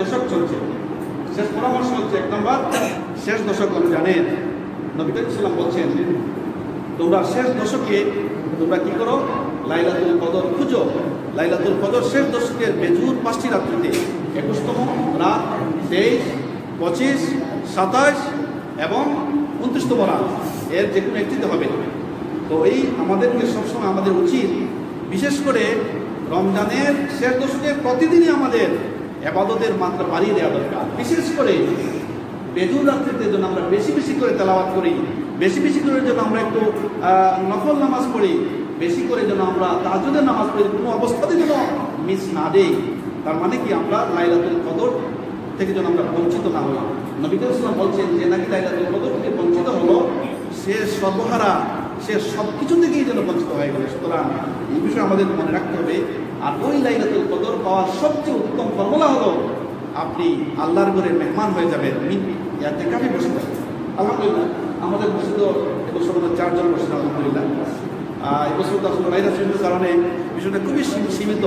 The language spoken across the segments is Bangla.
দশক চলছে। শেষ পরামর্শ হচ্ছে এক নম্বর, শেষ দশক রমজানের নবী করিম সাল্লাম বলছেন, তোমরা শেষ দশকে তোমরা কি করো? লাইলাতুল কদর খুঁজো। লাইলাতুল কদর শেষ দশকের বেজুর পাঁচটি রাত্রিতে, একুশতম রাত, তেইশ, পঁচিশ, সাতাশ এবং উনত্রিশতম রাত, এর যে কোনো একটিতে হবে। তো এই আমাদেরকে সবসময় আমাদের উচিত, বিশেষ করে রমজানের শেষ দশকে প্রতিদিনই আমাদের এবাদতের মাত্রা বাড়িয়ে দেওয়া দরকার। বিশেষ করে বেদুর রাত্রিতে যেন আমরা বেশি বেশি করে তেলাওয়াত করি, বেশি বেশি করে যেন আমরা একটু নফল নামাজ পড়ি, বেশি করে যেন আমরা তাজুদের নামাজ পড়ি, কোনো অবস্থাতে যেন মিস না দেই। তার মানে কি আমরা লাইলাতুল কদর থেকে যেন আমরা বঞ্চিত না হই। নবী সাল্লাল্লাহু বলছেন যে নাকি লাইলাতুল কদর থেকে বঞ্চিত হলো সে সর্বহারা সে সব কিছু থেকেই যেন বঞ্চিত হয়ে গেল। সুতরাং এই বিষয়ে আমাদের মনে রাখতে হবে, আর ওই লাইলাতুল কদর পাওয়ার সবচেয়ে উত্তম ফর্মুলা হলো, আপনি আল্লাহর ঘরে মেহমান হয়ে যাবেন ইয়াতে কাফি বসে যাবেন আলহামদুলিল্লাহ, আমাদের মসজিদ এবছর আমাদের চারজন বসে আলহামদুলিল্লাহ। এবছর তো আসলে ভাইরাস কারণে বিষয়টা খুবই সীমিত।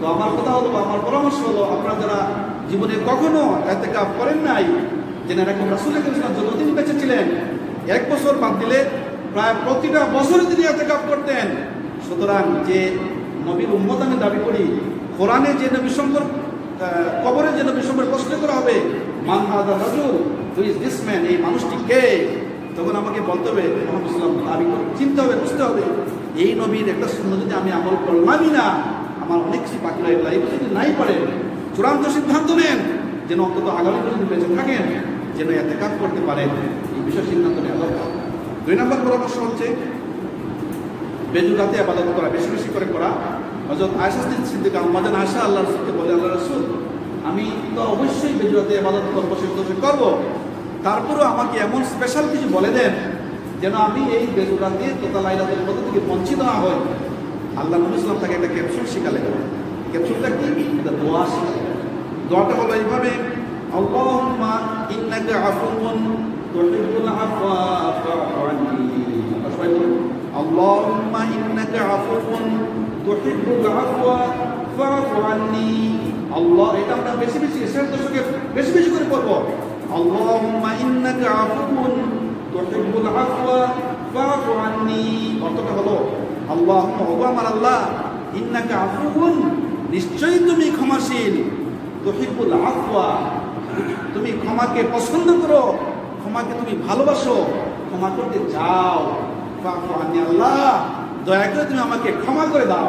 তো আমার কথা হলো, আমার পরামর্শ হলো, আপনারা যারা জীবনে কখনো এতে কাপ করেন নাই, যেন এরকম রাসুল ইসলাম যতদিন বেঁচে ছিলেন, এক বছর বাদ দিলে প্রায় প্রতিটা বছরে তিনি এতে কাপ করতেন। সুতরাং যে নবীর উম্মত আমি দাবি করি, কোরআনে যে নবী সম্পর্ক কবরে যে নবী সম্পর্কে প্রশ্ন করা হবে, মান হাদা রাজুল হু দিস ম্যান এই মানুষটি কে? তখন আমাকে বলতে হবে, মোহাম্মদ ইসলাম দাবি করে চিনতে হবে, বুঝতে হবে, এই নবীর একটা শূন্য যদি আমি আমল করলামই না, আমার অনেক কিছু বাকি রয়ে এই যদি নাই পারেন চূড়ান্ত সিদ্ধান্ত নেন, যেন অন্তত আগামী পর্যন্ত বেঁচে থাকেন, যেন এতে কাজ করতে পারেন, এই বিষয়ে সিদ্ধান্ত নেওয়া দরকার। দুই নম্বর পরামর্শ হচ্ছে বেজুর রাতে আবাদত করা, বেশি বেশি করে করা। হজরত আয়সা সিদ্দিকা আমাদের আয়সা আল্লাহ রসুলকে বলে আল্লাহ রসুল, আমি তো অবশ্যই বেজুরাতে আবাদত করব সেগুলো করব। তারপরেও আমাকে এমন স্পেশাল কিছু বলে দেন, যেন আমি এই বেজুরাতে তোতা লাইলাতের মধ্যে থেকে বঞ্চিত না হই। আল্লাহ নবী ইসলাম তাকে একটা ক্যাপসুল শিখালে ক্যাপসুলটা কি? এটা দোয়া শিখালে দোয়াটা হলো এইভাবে, আল্লাহুম্মা ইন্নাকা আফুউন আন্নি সবাই বলুন আল্লাহুম্মা ইন্নাকা আফুউন তুহিব্বুল আফওয়া ফা'ফু আন্নি আল্লাহ এটা আমরা বেশি বেশি শেষ দশকে বেশি বেশি করে পড়ব। আল্লাহুম্মা ইন্নাকা আফুউন তুহিব্বুল আফওয়া ফা'ফু আন্নি অর্থটা হলো আল্লাহুম্মা ওগো আমার আল্লাহ। ইন্নাকা আফুউন নিশ্চয়ই তুমি ক্ষমাশীল। তুহিবুল আফওয়া তুমি ক্ষমাকে পছন্দ করো। ক্ষমাকে তুমি ভালোবাসো, ক্ষমা করতে ফাফু আল্লাহ, দয়া করে তুমি আমাকে ক্ষমা করে দাও।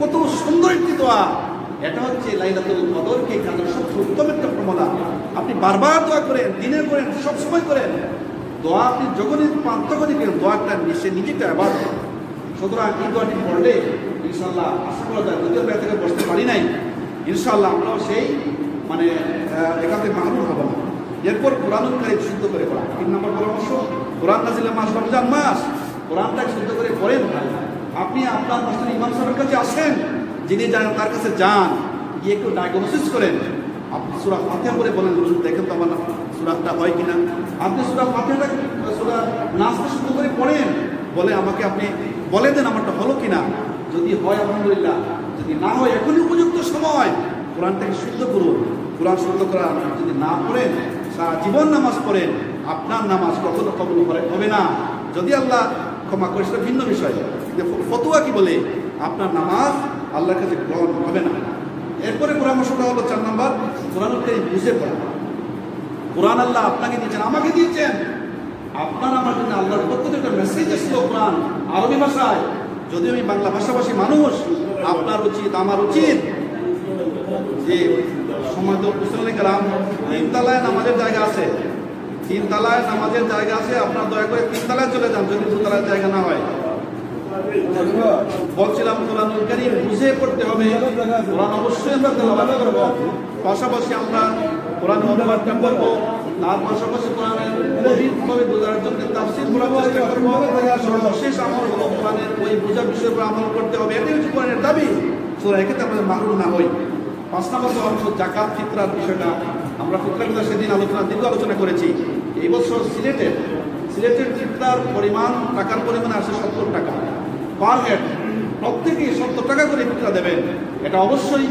কত সুন্দর একটি দোয়া। এটা হচ্ছে লাইলাতুল কদরকে কাজের সবচেয়ে উত্তম একটা প্রমোদা আপনি বারবার দোয়া করেন দিনে করেন সব সময় করেন। দোয়া আপনি যখনই পান, তখনই করেন দোয়াটা সে নিজেটা আবার সুতরাং এই দোয়াটি পড়লে ইনশাল্লাহ আশা করা যায় যদিও ব্যথা থেকে বসতে পারি নাই। ইনশাল্লাহ আমরাও সেই মানে এখান থেকে মাহরুম হব না। এরপর কোরআন কারিম শুদ্ধ করে পড়া। তিন নম্বর পরামর্শ, কোরআন নাজিলের মাস, রমজান মাস। কোরআনটাকে শুদ্ধ করে পড়েন আপনি আপনার মাস্টার ইমাম সাহেবের কাছে আসেন, যিনি যান তার কাছে যান, গিয়ে একটু ডায়াগনোসিস করেন। আপনি সুরা ফাতিহা করে বলেন, হুজুর, দেখেন তো আমার সুরাতটা হয় কিনা? আপনি সুরা ফাতিহাটা সুরা নাচটা শুদ্ধ করে পড়েন। বলে আমাকে আপনি বলে দেন আমারটা হলো কিনা। যদি হয়, আলহামদুলিল্লাহ। যদি না হয়, এখনই উপযুক্ত সময়। কোরআনটাকে শুদ্ধ করুন। কোরআন শুদ্ধ করা যদি না পড়েন সারা জীবন নামাজ পড়েন, আপনার নামাজ কখনো কখনো করে, হবে না। যদি আল্লাহ ক্ষমা করে, সেটা ভিন্ন বিষয়। কিন্তু ফতুয়া কি বলে? আপনার নামাজ আল্লাহর কাছে গ্রহণ হবে না। এরপরে পরামর্শটা হলো চার নাম্বার কোরআন বুঝে পড়া। কোরআন আল্লাহ আপনাকে দিয়েছেন, আমাকে দিয়েছেন। আপনার আমার জন্য আল্লাহর পক্ষ থেকে একটা মেসেজ এসলো কোরআন, আরবি ভাষায়। যদি আমি বাংলা ভাষাভাষী মানুষ, আপনার উচিত, আমার উচিত যে সময় তো নামাজের জায়গা আছে। তিন তালায় নামাজের জায়গা আছে আপনার দয়া করে তিন তালায় চলে যান যদি জায়গা না হয়। বলছিলাম কোরআনুল কারীম বুঝে পড়তে হবে। কোরআন অবশ্যই আমরা করব। পাশাপাশি আমরা কোরআন অনুবাদটা করব। তার পাশাপাশি কোরআনের গভীরভাবে বোঝার জন্য তাফসীর করার চেষ্টা করব। সর্বশেষ আমল হলো কোরআনের ওই বোঝার বিষয়ের উপর আমল করতে হবে। এটাই হচ্ছে কোরআনের দাবি। সুতরাং এক্ষেত্রে আমাদের মাহরুম না হই পাঁচ নম্বর অংশ জাকাত, ফিতরার বিষয়টা আমরা ফিতরার কথা সেদিন আলোচনা, দীর্ঘ আলোচনা করেছি। এই বছর সিলেটের সিলেটের ফিতরার পরিমাণ, টাকার পরিমাণ আসে সত্তর টাকা। পার হেড প্রত্যেকেই সত্তর টাকা করে ফিতরা দেবেন। এটা অবশ্যই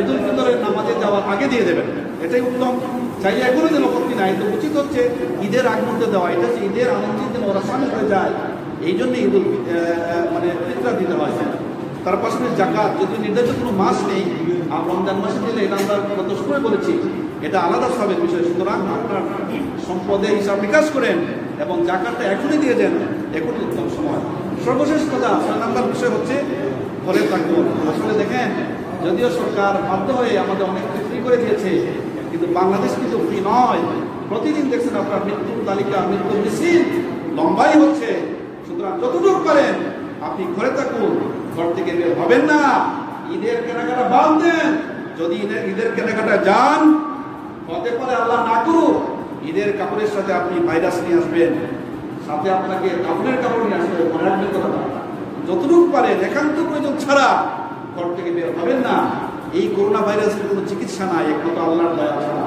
ঈদুল ফিতরের নামাজে যাওয়ার আগে দিয়ে দেবেন। এটাই উত্তম। চাইলে এখনও যেন আপত্তি নাই তো উচিত হচ্ছে ঈদের আগ মুহূর্তে দেওয়া। এটা হচ্ছে ঈদের আনন্দে যেন ওরা সামিল হয়ে যায়। এই জন্য ঈদুল মানে ফিতরা দিতে হয়। তার পাশাপাশি জাকাত, যদি নির্ধারিত কোনো মাস নেই রমজান মাসে দিলে এটা আমরা গত সময় বলেছি, এটা আলাদা সবের বিষয়। সুতরাং আপনার সম্পদে হিসাব বিকাশ করেন এবং জাকাতটা এখনই দিয়ে দেন, এখনই উত্তম সময়। সর্বশেষ কথা, ছয় নাম্বার বিষয় হচ্ছে ঘরে থাকুন। আসলে দেখেন, যদিও সরকার বাধ্য হয়ে আমাদের অনেক ফ্রি করে দিয়েছে, কিন্তু বাংলাদেশ কিন্তু ফ্রি নয়। প্রতিদিন দেখছেন আপনার মৃত্যুর তালিকা, মৃত্যুর মিছিল লম্বাই হচ্ছে। সুতরাং যতটুকু পারেন, আপনি ঘরে থাকুন। ঘর থেকে বের হবেন না। ঈদের কেনাকাটা বাদ দেন। যদি ঈদের ঈদের কেনাকাটা যান হতে পারে আল্লাহ না করুক, ঈদের কাপড়ের সাথে আপনি ভাইরাস নিয়ে আসবেন। সাথে আপনাকে কাপড়ের কাপড় নিয়ে আসবে মনে রাখবেন কথাটা যতটুকু পারেন একান্ত প্রয়োজন ছাড়া ঘর থেকে বের হবেন না। এই করোনা ভাইরাসের কোনো চিকিৎসা নাই, একমাত্র আল্লাহর দয়া ছাড়া।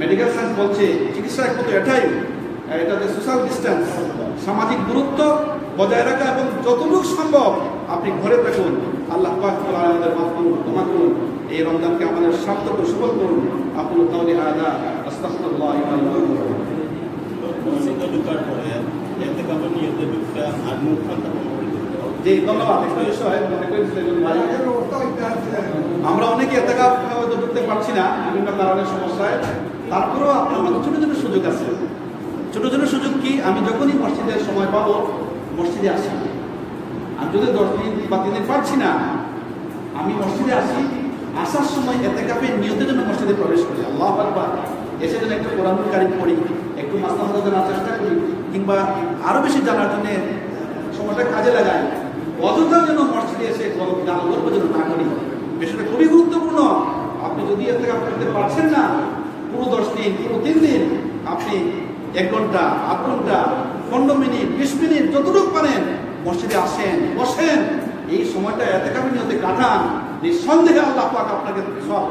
মেডিকেল সায়েন্স বলছে, চিকিৎসা একমাত্র এটাই। এটাতে সোশ্যাল ডিস্টেন্স সামাজিক গুরুত্ব বজায় রাখা এবং যতটুকু সম্ভব আপনি ঘরে থাকুন। আল্লাহ পাক আমাদের মাফ করুন এই রমজানকে আমাদের সার্থক সফল করুন। আপনার তাহলে আদা এতে ভাই আমরা অনেকে হয়তো ঢুকতে পারছি না, বিভিন্ন কারণের সমস্যায়। তারপরেও আপনার ছোটো ছোটো সুযোগ আছে। ছোটো ছোটো আমি যখনই মসজিদের সময় পাবো, মসজিদে আসি। আমি যদি দশ দিন বা তিন দিন পারছি না, আমি মসজিদে আসি, আসার সময় এতে কাপে নিয়তের জন্য মসজিদে প্রবেশ করি। আল্লাহ আকবার। এসে যেন একটু কোরআন কারি পড়ি, একটু মাস্তা জানার চেষ্টা করি, কিংবা আরও বেশি জানার জন্য সময়টা কাজে লাগাই। অযথা যেন মসজিদে এসে গান গল্প যেন না করি। বিষয়টা খুবই গুরুত্বপূর্ণ। আপনি যদি এতে কাপ করতে পারছেন না, পুরো দশ দিন, পুরো তিন দিন আপনি এক ঘণ্টা, আধ ঘণ্টা, পনেরো মিনিট, বিশ মিনিট, যতটুকু পারেন মসজিদে আসেন, বসেন এই সময়টা এত কাপে নিয়তে কাটান নিঃসন্দেহে আল্লাহ পাক আপনাকে সব।